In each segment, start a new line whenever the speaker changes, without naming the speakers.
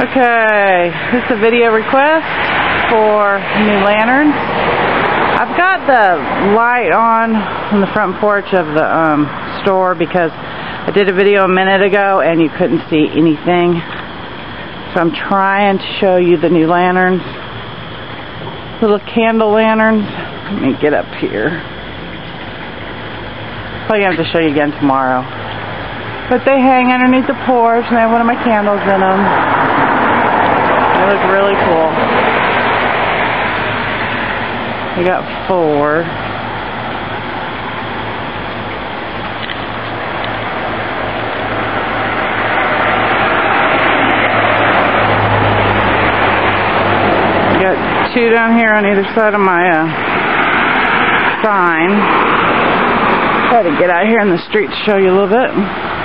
Okay, this is a video request for new lanterns. I've got the light on on the front porch of the um, store because I did a video a minute ago and you couldn't see anything. So I'm trying to show you the new lanterns. Little candle lanterns. Let me get up here. Probably have to show you again tomorrow. But they hang underneath the porch and I have one of my candles in them. They look really cool. I got four. Got two down here on either side of my uh, sign. Try to get out here in the street to show you a little bit.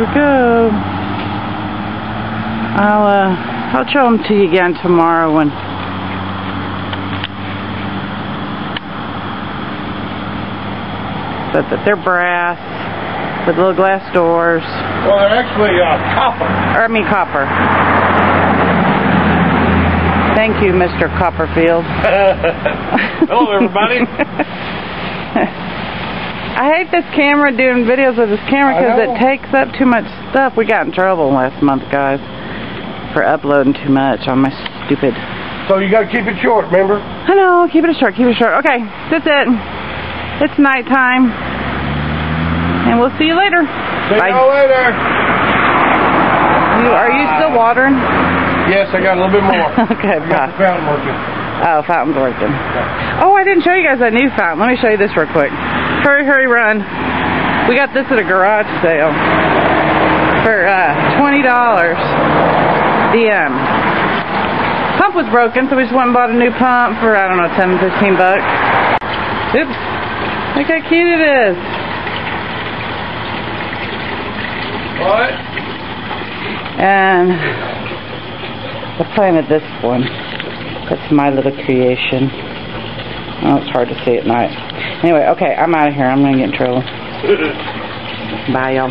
We go. I'll uh, I'll show them to you again tomorrow when. But that they're brass with little glass doors.
Well, they're actually uh, copper.
Or I mean copper. Thank you, Mr. Copperfield.
Hello, everybody.
I hate this camera doing videos with this camera because it takes up too much stuff. We got in trouble last month, guys, for uploading too much on my stupid.
so you got to keep it short, remember?
I know. Keep it short. Keep it short. Okay, that's it. It's nighttime, and we'll see you later.
See
Bye.
y'all later.
You, are you still watering?
Yes, I got a little bit more.
okay,
I got the fountain working.
Oh, fountain's working. Oh, I didn't show you guys that new fountain. Let me show you this real quick. Hurry, hurry, run. We got this at a garage sale for uh, $20. The um, pump was broken, so we just went and bought a new pump for, I don't know, 10, 15 bucks. Oops. Look how cute it is.
What?
And I planted this one. That's my little creation. Oh, it's hard to see at night. Anyway, okay, I'm out of here. I'm going to get in trouble. Bye, y'all.